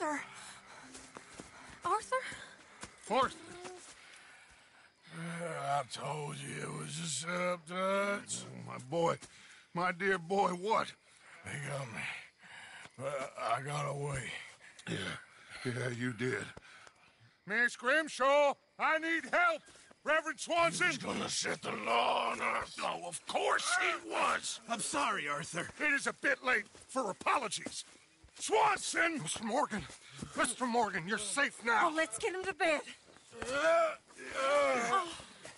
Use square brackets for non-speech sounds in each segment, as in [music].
Arthur. Arthur? Arthur. Uh, I told you it was a setup, Dutch. My boy, my dear boy, what? They got me. But I got away. Yeah, yeah, you did. Miss Grimshaw, I need help. Reverend Swanson. He's gonna set the law on us. Oh, of course he was. I'm sorry, Arthur. It is a bit late for apologies. Swanson! Mr. Morgan, Mr. Morgan, you're safe now. Oh, let's get him to bed.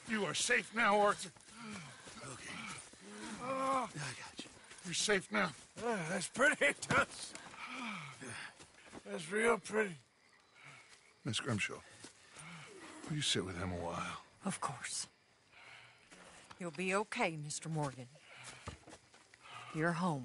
You are safe now, Arthur. Okay. I got you. You're safe now. Uh, that's pretty, Tuts. That's real pretty. Miss Grimshaw, will you sit with him a while? Of course. You'll be okay, Mr. Morgan. You're home.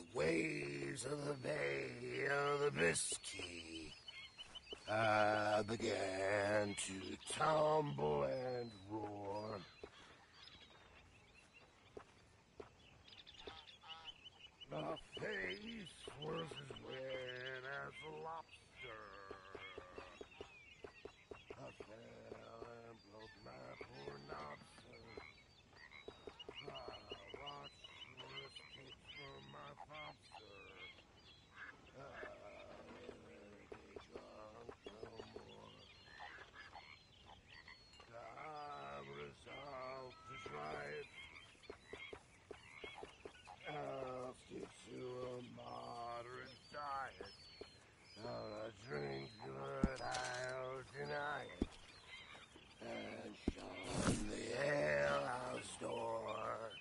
waves of the Bay of the Biscay, I began to tumble and roar. My face was as red as a lobster. I fell and broke my poor lobster. I watched for escape from my popster. I never get drunk no more. I'm resolved to try it. I'll stick to a moderate diet. I'll drink but I'll deny it. And shun the alehouse door.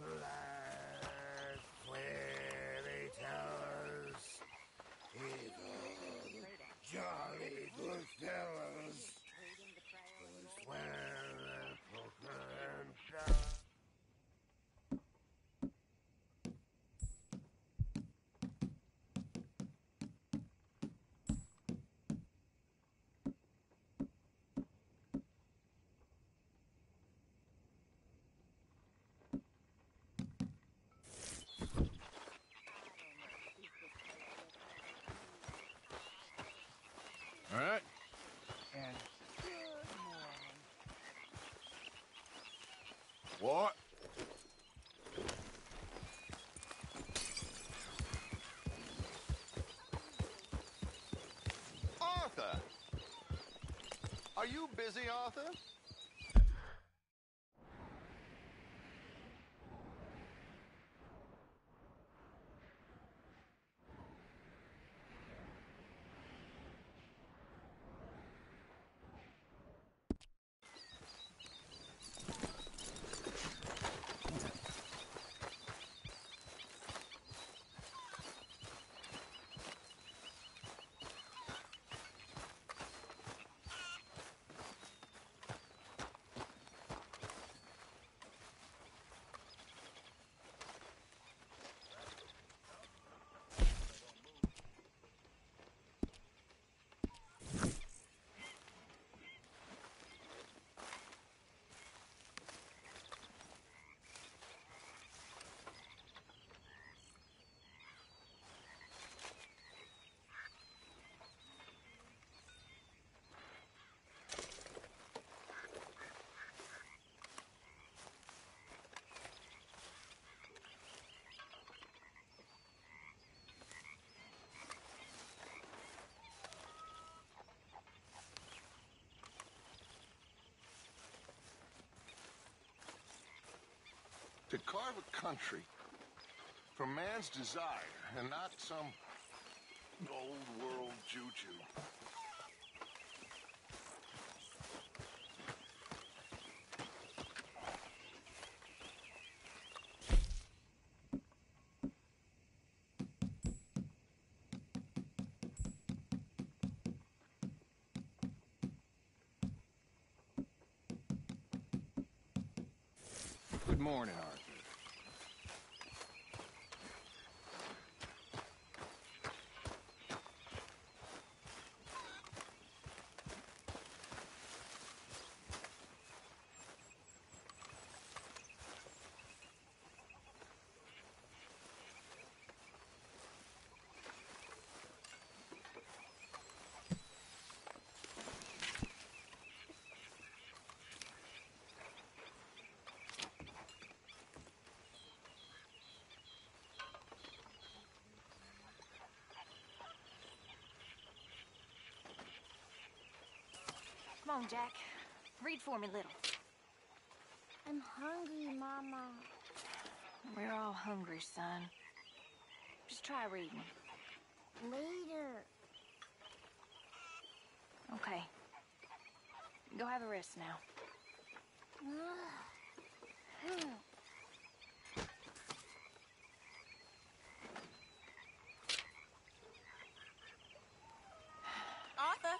Like when they tell us, evil, jolly good fellas. Was when the poker and down. All right. What? Arthur! Are you busy, Arthur? To carve a country from man's desire and not some old world juju. Good morning, Arthur. Come on, Jack. Read for me, little. I'm hungry, Mama. We're all hungry, son. Just try reading. Later. Okay. Go have a rest now. Arthur!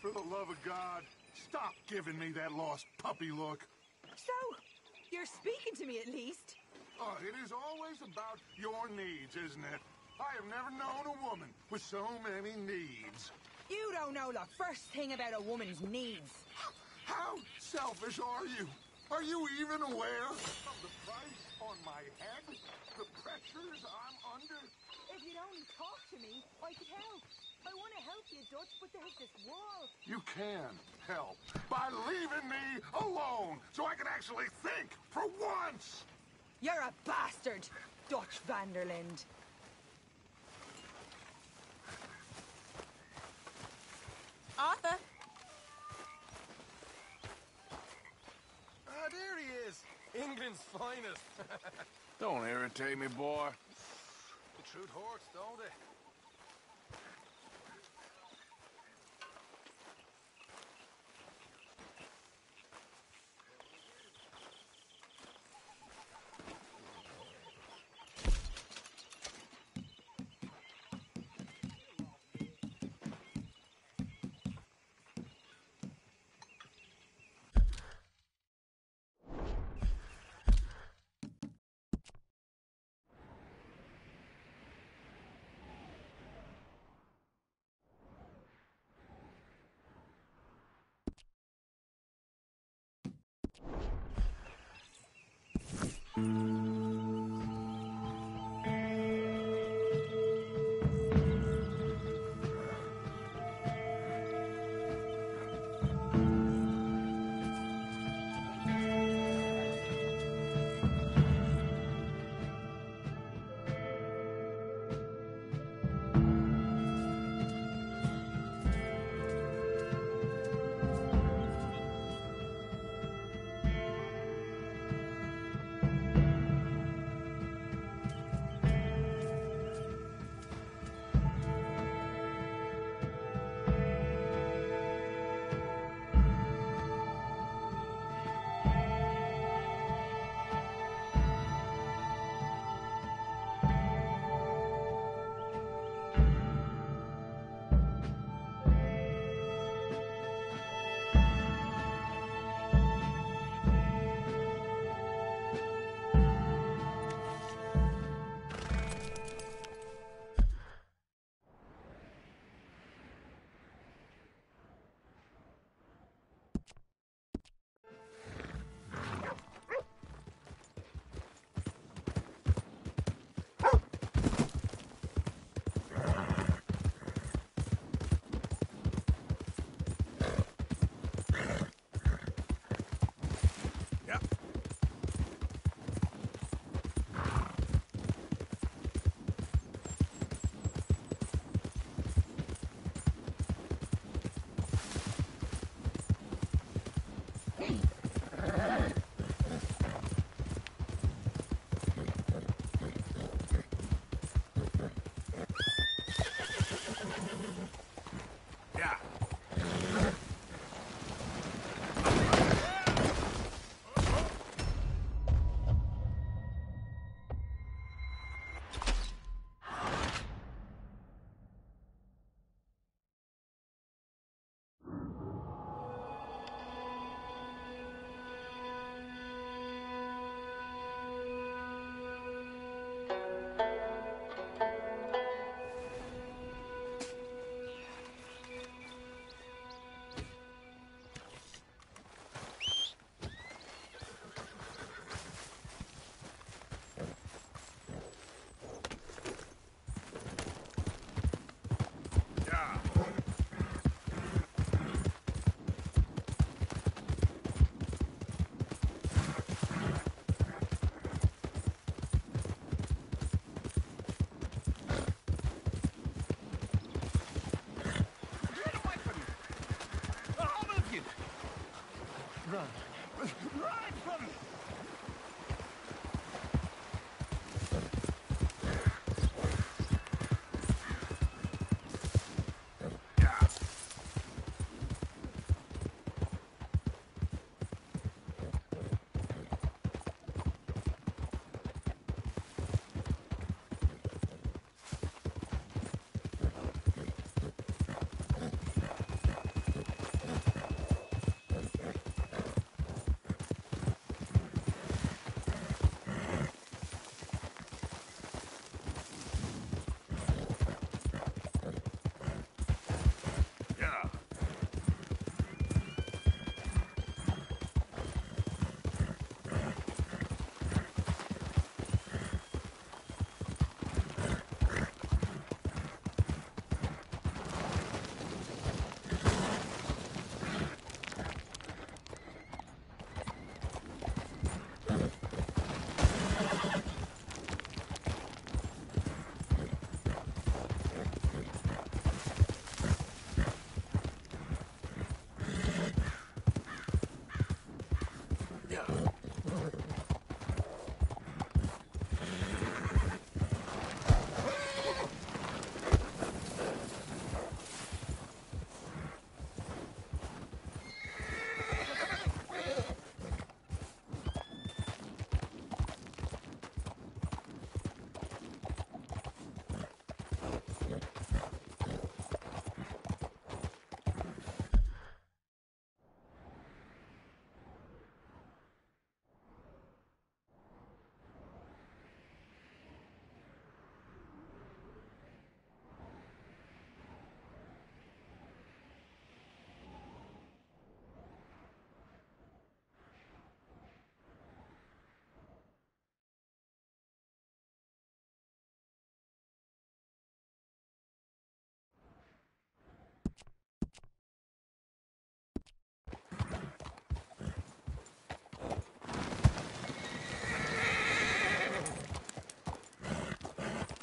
For the love of God, stop giving me that lost puppy look. So, you're speaking to me at least. Oh, it is always about your needs, isn't it? I have never known a woman with so many needs. You don't know the first thing about a woman's needs. How selfish are you? Are you even aware of the price on my head? The pressures I'm under? If you'd only talk to me, I could help. I want to help you, Dutch, but there's this wall. You can help by leaving me alone so I can actually think for once. You're a bastard, Dutch van der Linde. Arthur! Ah, there he is. England's finest. [laughs] Don't irritate me, boy. the truth hurts, don't it?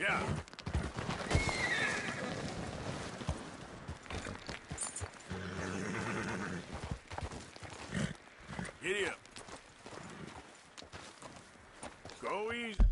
Yeah. Up. Go easy.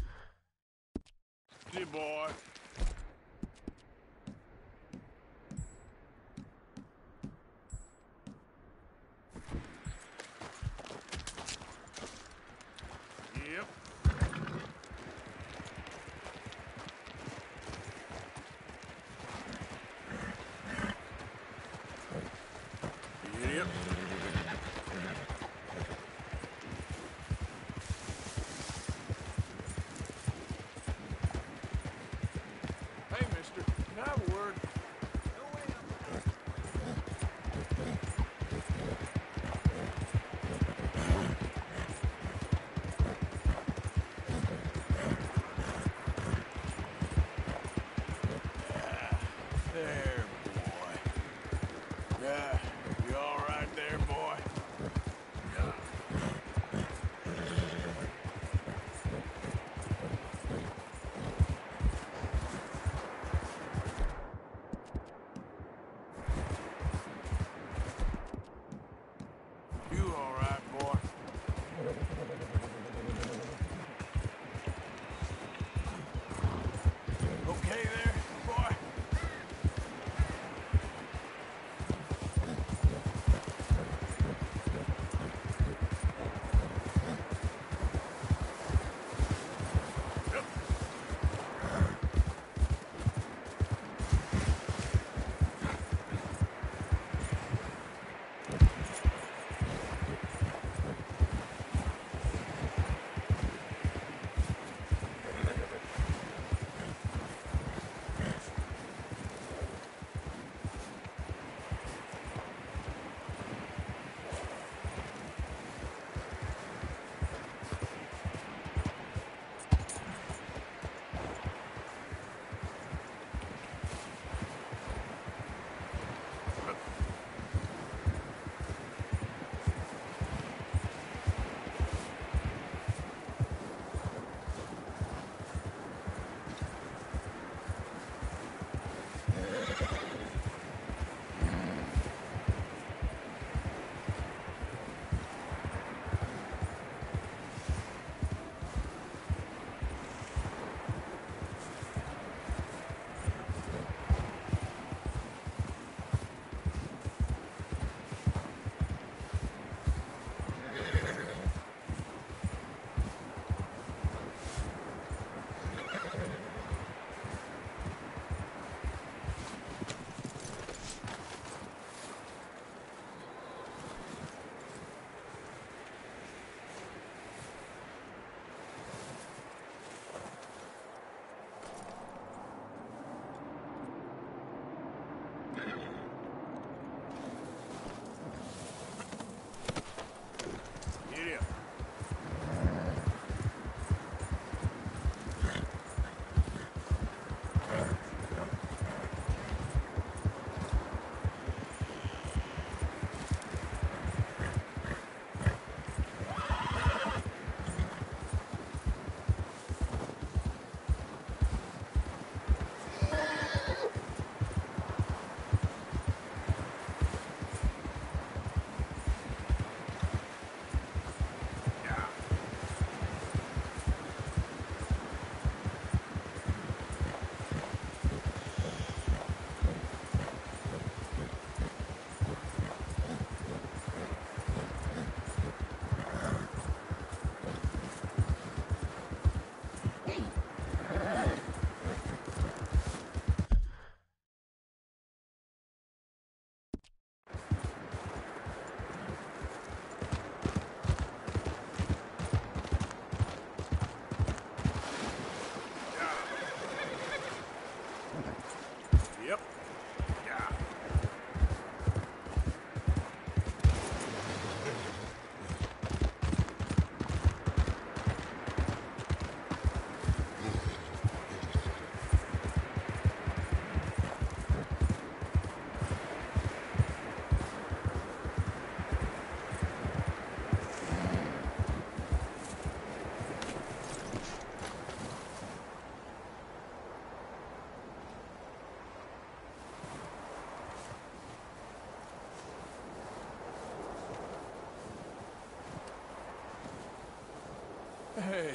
Hey.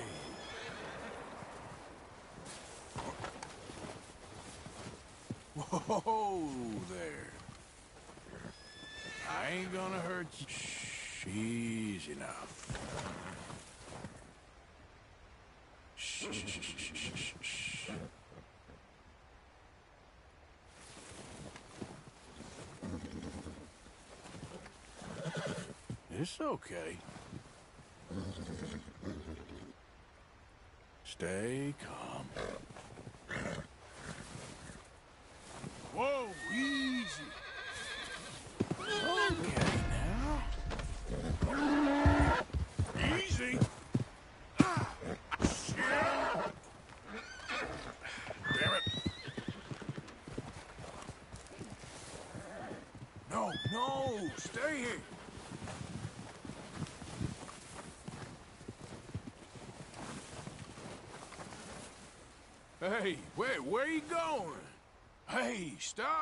Whoa there. I ain't gonna hurt you. Shh, easy now. Shh, shh, shh, shh. It's okay. Stay calm. Whoa, easy. Okay now. Easy. Ah, shit. Damn it. No, no, stay here. Hey, wait, where you going? Hey, stop!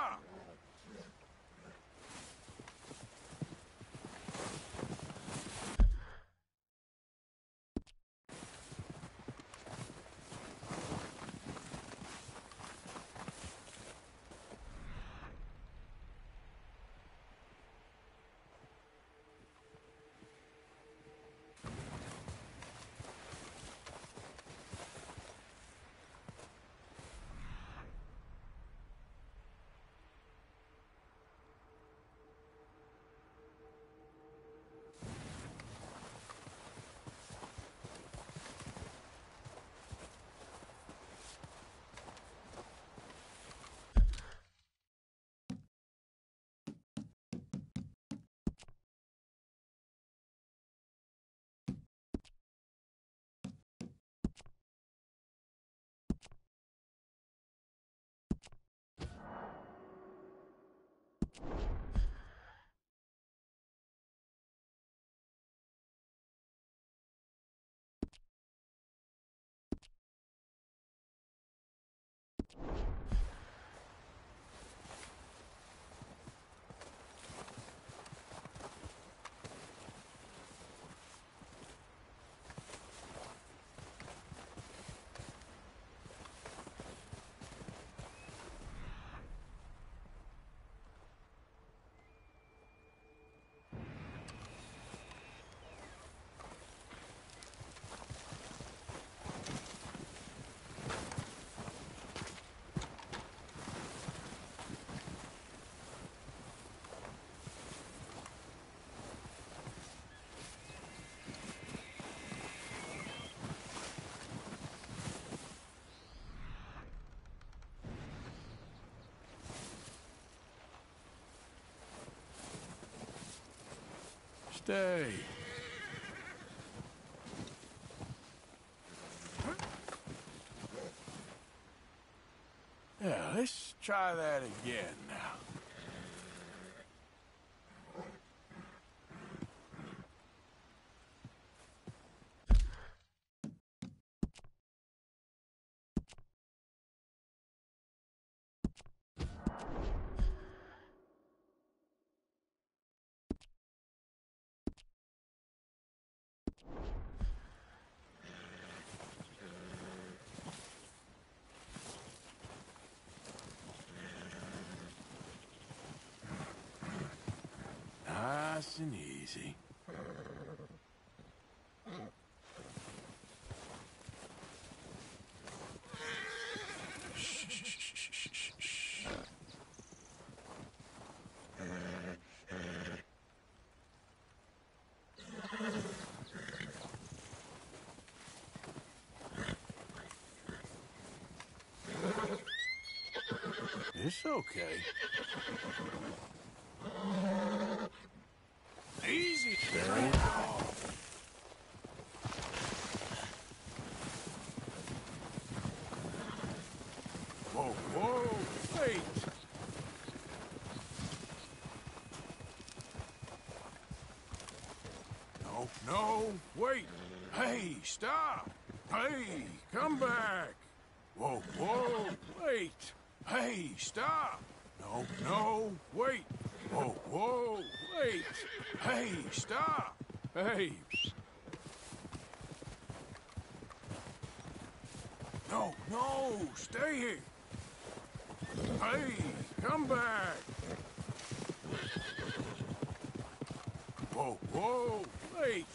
Yeah, let's try that again now. Nice and easy. It's okay. Easy. Whoa, whoa, wait. No, no, wait. Hey, stop. Hey, come back. Whoa, whoa, wait. Hey, stop. No, no, wait. Whoa, whoa, wait. Hey, stop. Hey. No, no, stay here. Hey, come back. Whoa, whoa, wait.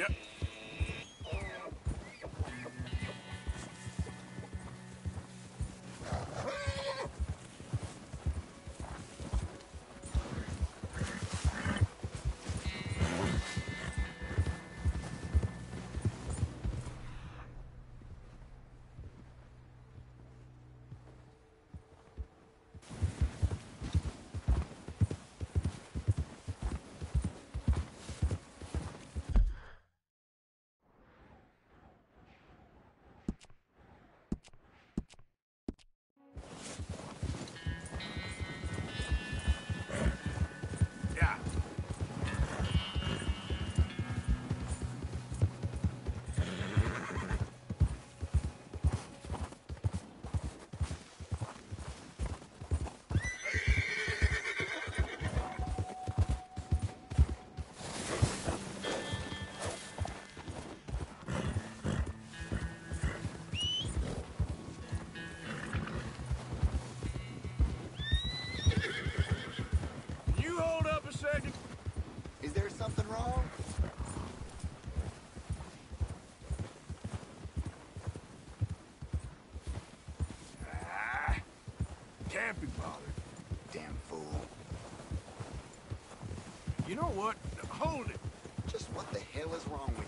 Yep. Hold it. Just what the hell is wrong with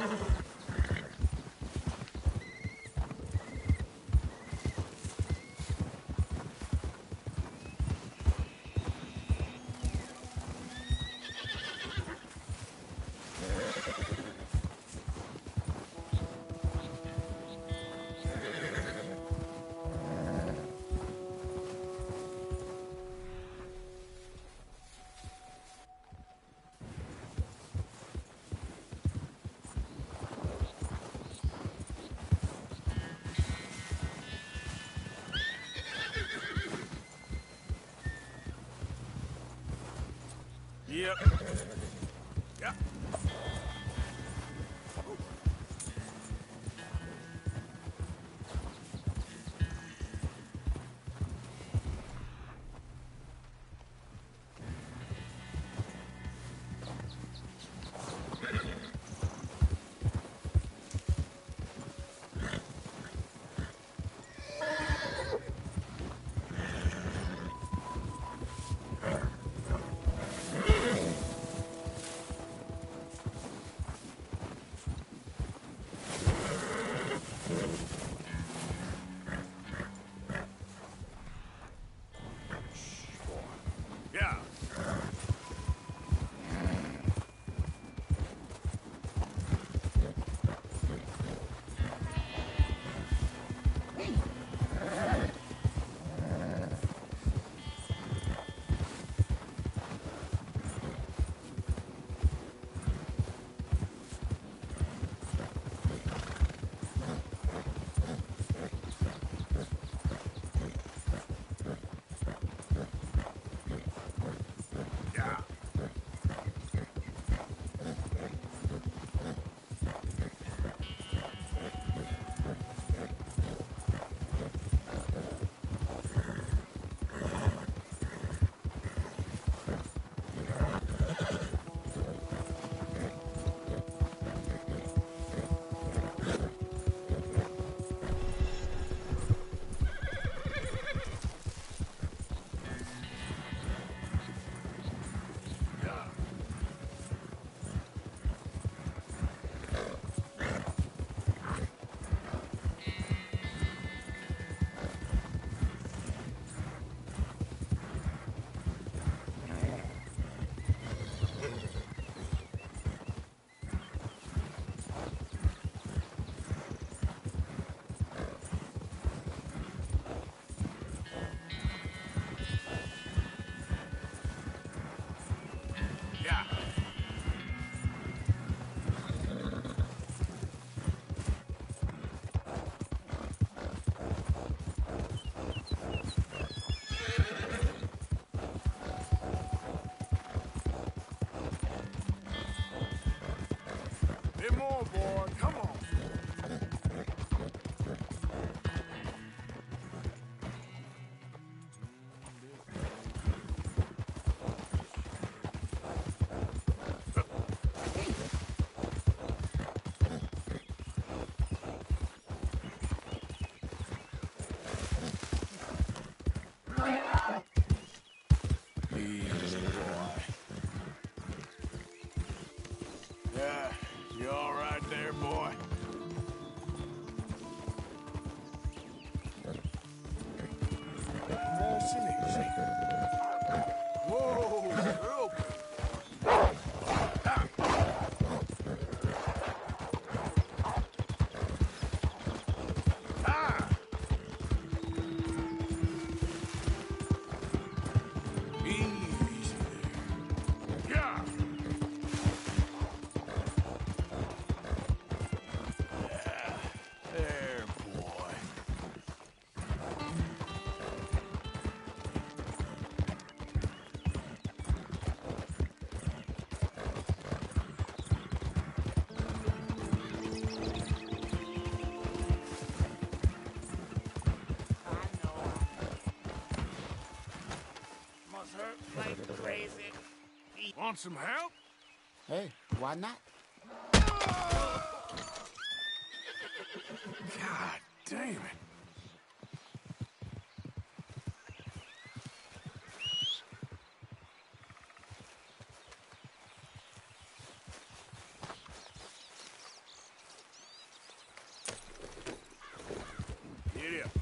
you? Yeah. Yeah. Yep. Want some help? Hey, why not? God damn it. Get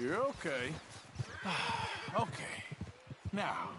You're okay. [sighs] okay. Now,